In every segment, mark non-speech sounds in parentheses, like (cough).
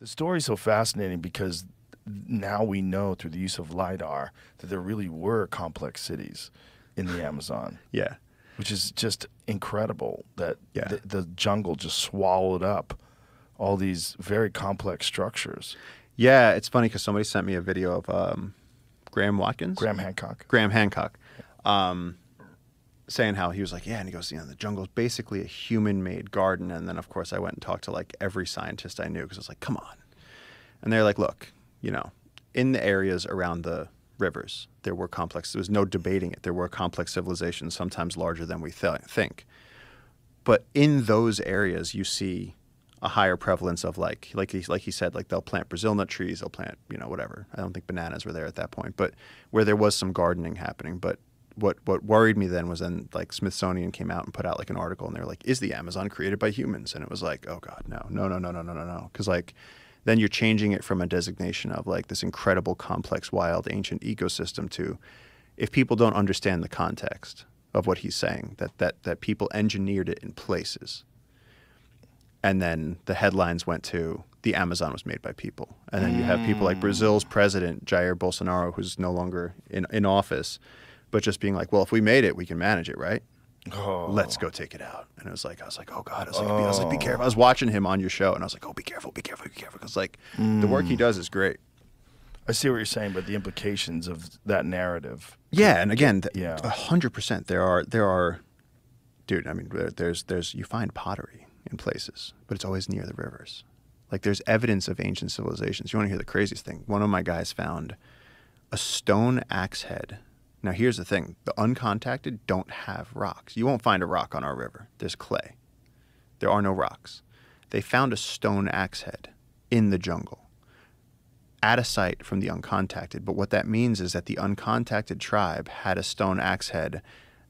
The story's so fascinating because now we know through the use of lidar that there really were complex cities in the Amazon. (laughs) Yeah. Which is just incredible that Yeah. the, the jungle just swallowed up all these very complex structures. Yeah, it's funny because somebody sent me a video of um, Graham Watkins. Graham Hancock. Graham Hancock, um, saying how he was like, yeah, and he goes, you know, the jungle's basically a human-made garden. And then, of course, I went and talked to like every scientist I knew because I was like, come on. And they're like, look, you know, in the areas around the rivers, there were complex. There was no debating it. There were complex civilizations, sometimes larger than we th- think. But in those areas, you see a higher prevalence of like, like he, like he said, like they'll plant Brazil nut trees, they'll plant, you know, whatever. I don't think bananas were there at that point, but where there was some gardening happening. But what what worried me then was then like Smithsonian came out and put out like an article, and they were like, "Is the Amazon created by humans?" And it was like, "Oh God, no, no, no, no, no, no, no, no," because like then you're changing it from a designation of like this incredible, complex, wild, ancient ecosystem to if people don't understand the context of what he's saying, that that that people engineered it in places and then the headlines went to the Amazon was made by people. And then you have people like mm. Brazil's president, Jair Bolsonaro, who's no longer in, in office, but just being like, well, if we made it, we can manage it, right? Oh. Let's go take it out. And it was like, I was like, oh God. I was like, I was like, be oh. careful. I was watching him on your show and I was like, oh, be careful, be careful, be careful. Because like the work he mm. does is great. I see what you're saying, but the implications of that narrative. Yeah, and again, th- Yeah. a hundred percent. There are there are, dude. I mean, there, there's there's you find pottery in places, but it's always near the rivers. Like there's evidence of ancient civilizations. You want to hear the craziest thing? One of my guys found a stone axe head. Now here's the thing: the uncontacted don't have rocks. You won't find a rock on our river. There's clay. There are no rocks. They found a stone axe head in the jungle at a site from the uncontacted. But what that means is that the uncontacted tribe had a stone axe head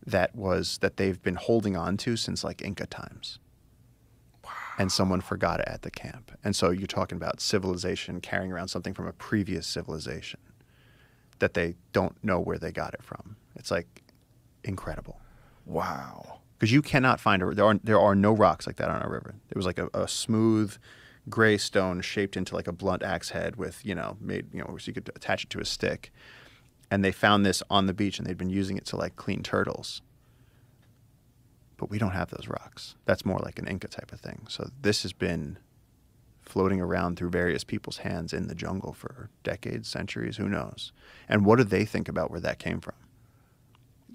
that was that they've been holding on to since like Inca times. And someone forgot it at the camp. And so you're talking about civilization carrying around something from a previous civilization that they don't know where they got it from. It's like incredible. Wow. Because you cannot find a there are there are no rocks like that on our river. It was like a, a smooth gray stone shaped into like a blunt axe head with you know made you know so you could attach it to a stick. And they found this on the beach and they'd been using it to like clean turtles. But we don't have those rocks. That's more like an Inca type of thing. So this has been floating around through various people's hands in the jungle for decades, centuries, who knows. And what do they think about where that came from?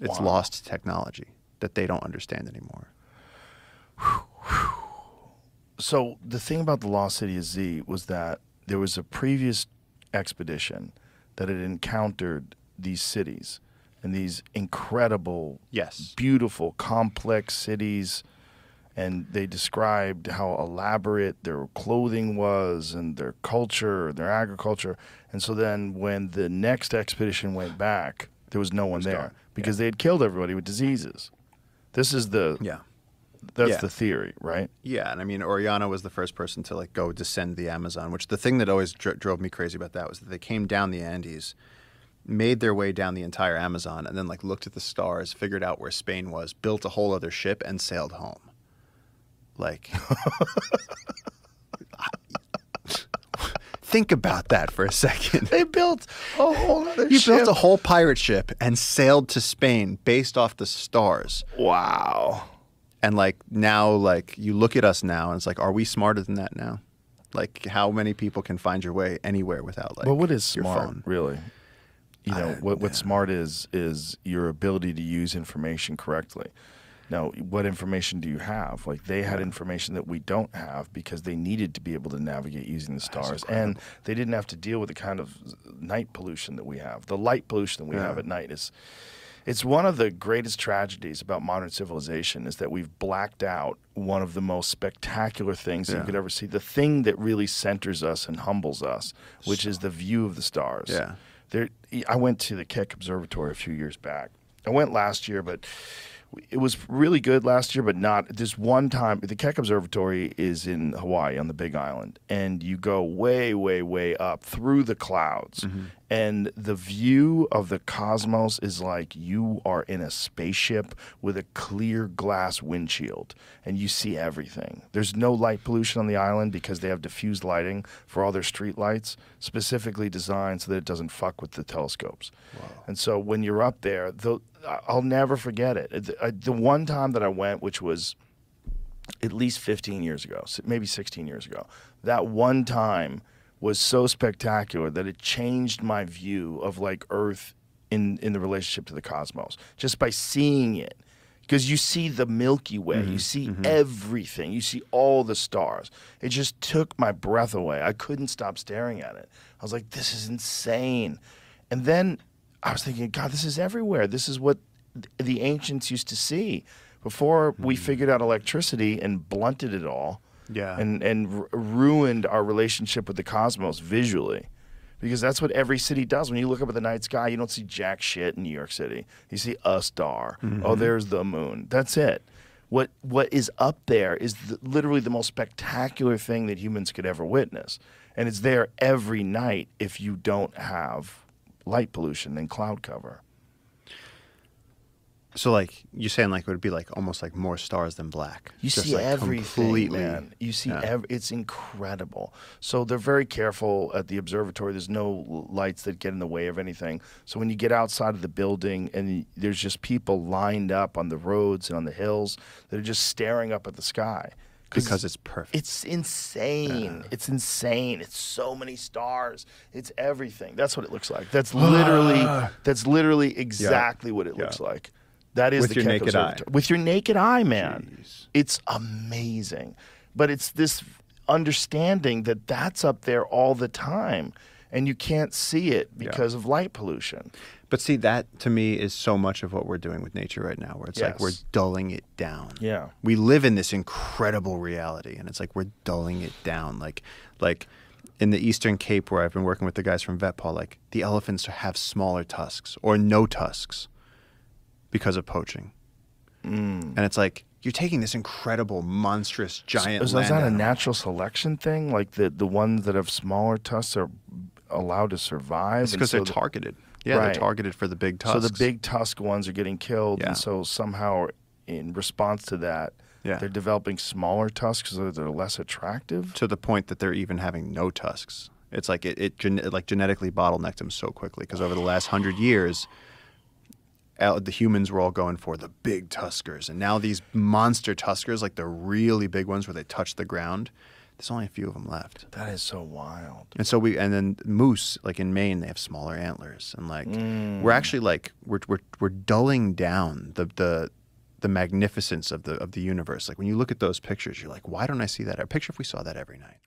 It's Wow. lost technology that they don't understand anymore. (sighs) So the thing about the Lost City of Z was that there was a previous expedition that had encountered these cities and these incredible, Yes. beautiful, complex cities. And they described how elaborate their clothing was and their culture, and their agriculture. And so then when the next expedition went back, there was no one there gone. because they had killed everybody with diseases. This is the Yeah. that's Yeah. the theory, right? Yeah, and I mean, Orellana was the first person to like go descend the Amazon. Which the thing that always dr- drove me crazy about that was that they came down the Andes, made their way down the entire Amazon, and then like looked at the stars, figured out where Spain was, built a whole other ship, and sailed home. Like, think about that for a second. They built a whole other You ship. built a whole pirate ship and sailed to Spain based off the stars. wow. And like now, like you look at us now, and it's like, are we smarter than that now? Like, how many people can find your way anywhere without like? Well, what is smart, phone? really? You know, I- what what smart is is your ability to use information correctly. Now, what information do you have? Like they had information that we don't have because they needed to be able to navigate using the stars, and they didn't have to deal with the kind of night pollution that we have. The light pollution that we have at night is. It's one of the greatest tragedies about modern civilization is that we've blacked out one of the most spectacular things that you could ever see. The thing that really centers us and humbles us, which is the view of the stars. Yeah. There, I went to the Keck Observatory a few years back. I went last year, but it was really good last year, but not this one time. The Keck Observatory is in Hawaii on the Big Island, and you go way, way, way up through the clouds, mm-hmm. and the view of the cosmos is like you are in a spaceship with a clear glass windshield, and you see everything. There's no light pollution on the island because they have diffused lighting for all their street lights, specifically designed so that it doesn't fuck with the telescopes. And so when you're up there, the, I'll never forget it. Uh, the, one time that I went, which was at least 15 years ago, maybe 16 years ago, that one time was so spectacular that it changed my view of like Earth in, in the relationship to the cosmos just by seeing it. Because you see the Milky Way, mm-hmm, you see mm-hmm. everything, you see all the stars. It just took my breath away. I couldn't stop staring at it. I was like, this is insane. And then I was thinking, God, this is everywhere. This is what th- the ancients used to see before we hmm. figured out electricity and blunted it all. Yeah. And and r- ruined our relationship with the cosmos visually. Because that's what every city does. When you look up at the night sky, you don't see jack shit in New York City. You see a star. Oh, mm-hmm. there's the moon. That's it. What what is up there is the, literally the most spectacular thing that humans could ever witness, and it's there every night if you don't have light pollution and cloud cover. So like you're saying, like it would be like almost like more stars than black. You Just, see like, everything, completely. man. You see, yeah. ev- it's incredible. So they're very careful at the observatory. There's no lights that get in the way of anything. So when you get outside of the building and there's just people lined up on the roads and on the hills that are just staring up at the sky because it's perfect. it's insane. It's insane. It's so many stars. It's everything. That's what it looks like. That's literally ah. that's literally exactly what it Yeah. looks like. That is With the your naked eye. With your naked eye, man. Jeez. It's amazing. But it's this understanding that that's up there all the time and you can't see it because of light pollution. But see, that to me is so much of what we're doing with nature right now, where it's like we're dulling it down. Yeah. We live in this incredible reality, and it's like we're dulling it down. Like, like in the Eastern Cape, where I've been working with the guys from VetPaw, like the elephants have smaller tusks or no tusks because of poaching. Mm. And it's like you're taking this incredible, monstrous, giant. Is, is that a natural selection thing? Like the, the ones that have smaller tusks are allowed to survive? It's because so they're the- targeted. Yeah, Right. they're targeted for the big tusks. So the big tusk ones are getting killed, Yeah. and so somehow, in response to that, Yeah. they're developing smaller tusks so they're less attractive. to the point that they're even having no tusks. It's like it, it, gen- it like genetically bottlenecked them so quickly because over the last hundred years, uh, the humans were all going for the big tuskers, and now these monster tuskers, like the really big ones where they touch the ground, there's only a few of them left. That is so wild. And so we, and then moose, like in Maine, they have smaller antlers, and like Mm. we're actually like we're we're we're dulling down the the the magnificence of the of the universe. Like when you look at those pictures, you're like, why don't I see that? I picture if we saw that every night.